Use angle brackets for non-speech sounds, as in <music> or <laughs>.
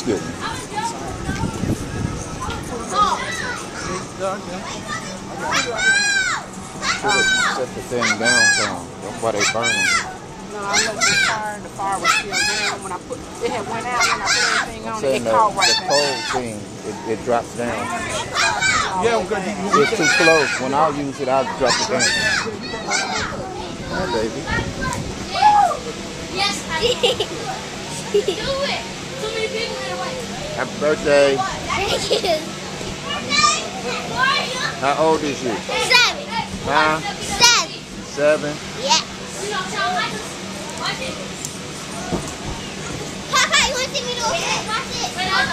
Excuse me. Should have set the thing down some. That's why they burning. No, I left the fire. The fire was still down when I put. It had went out when I put everything I'm on it. saying It the, caught right the back. cold thing, it, it drops down. Yeah, because you, It's too close. When I use it, I drop it down. Hi, baby. <laughs> Yes, I did. <laughs> Do it. Happy birthday. Thank you. How old is you? Seven. Huh? Seven. Seven? Yeah. Papa, you want to see me do it? Watch it.